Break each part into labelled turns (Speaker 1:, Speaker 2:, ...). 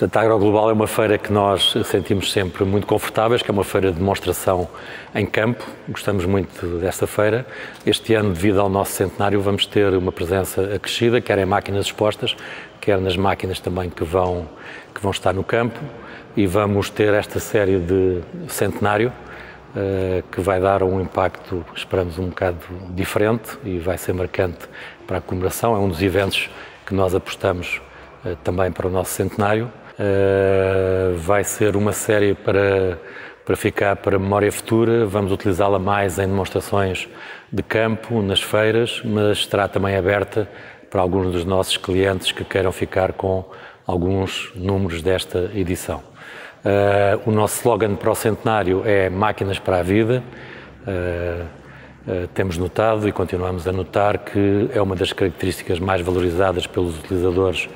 Speaker 1: Portanto, a Agroglobal é uma feira que nós sentimos sempre muito confortáveis, que é uma feira de demonstração em campo. Gostamos muito desta feira. Este ano, devido ao nosso centenário, vamos ter uma presença acrescida, quer em máquinas expostas, quer nas máquinas também que vão, que vão estar no campo. E vamos ter esta série de centenário, uh, que vai dar um impacto, esperamos, um bocado diferente e vai ser marcante para a comemoração. É um dos eventos que nós apostamos uh, também para o nosso centenário. Uh, vai ser uma série para, para ficar para memória futura. Vamos utilizá-la mais em demonstrações de campo, nas feiras, mas estará também aberta para alguns dos nossos clientes que queiram ficar com alguns números desta edição. Uh, o nosso slogan para o centenário é Máquinas para a Vida. Uh, temos notado e continuamos a notar que é uma das características mais valorizadas pelos utilizadores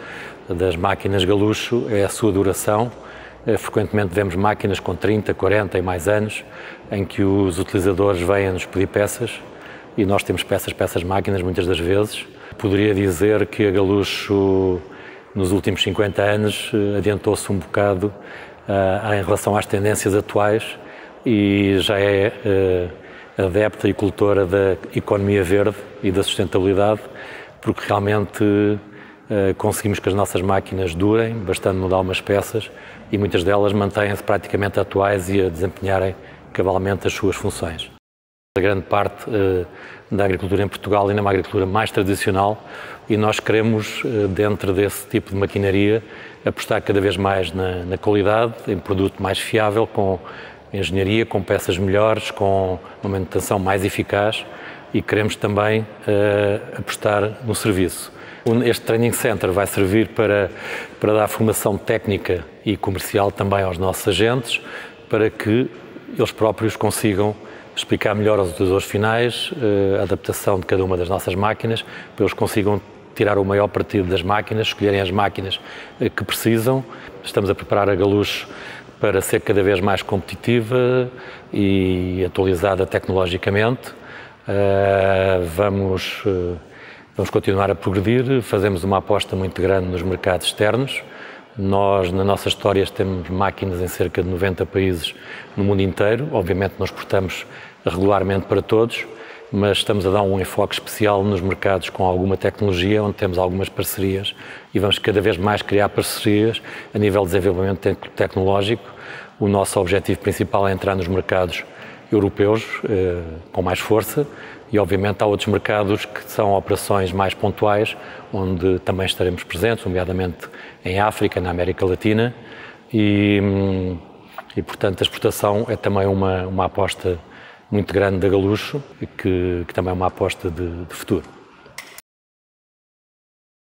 Speaker 1: das máquinas galucho é a sua duração. Eh, frequentemente vemos máquinas com 30, 40 e mais anos, em que os utilizadores vêm-nos pedir peças e nós temos peças, peças máquinas muitas das vezes. Poderia dizer que a Galucho, nos últimos 50 anos, eh, adiantou-se um bocado uh, em relação às tendências atuais e já é uh, adepta e cultora da economia verde e da sustentabilidade, porque realmente eh, conseguimos que as nossas máquinas durem, bastando mudar umas peças e muitas delas mantêm-se praticamente atuais e a desempenharem cabalmente as suas funções. A grande parte uh, da agricultura em Portugal ainda é uma agricultura mais tradicional e nós queremos, uh, dentro desse tipo de maquinaria, apostar cada vez mais na, na, qualidade, em produto mais fiável, com engenharia, com peças melhores, com uma manutenção mais eficaz e queremos também uh, apostar no serviço. Este Training Center vai servir para, para dar formação técnica e comercial também aos nossos agentes, para que eles próprios consigam explicar melhor aos utilizadores finais eh, a adaptação de cada uma das nossas máquinas, para eles consigam tirar o maior partido das máquinas, escolherem as máquinas eh, que precisam. Estamos a preparar a Galuxo para ser cada vez mais competitiva e atualizada tecnologicamente. Eh, vamos Vamos continuar a progredir, fazemos uma aposta muito grande nos mercados externos. Nós, na nossa história, temos máquinas em cerca de 90 países no mundo inteiro. Obviamente, nós exportamos regularmente para todos, mas estamos a dar um enfoque especial nos mercados com alguma tecnologia, onde temos algumas parcerias e vamos cada vez mais criar parcerias a nível de desenvolvimento tecnológico. O nosso objetivo principal é entrar nos mercados europeus eh, com mais força e, obviamente, há outros mercados que são operações mais pontuais, onde também estaremos presentes, nomeadamente em África, na América Latina, e, e portanto, a exportação é também uma, uma aposta muito grande da Galuxo, que, que também é uma aposta de, de futuro.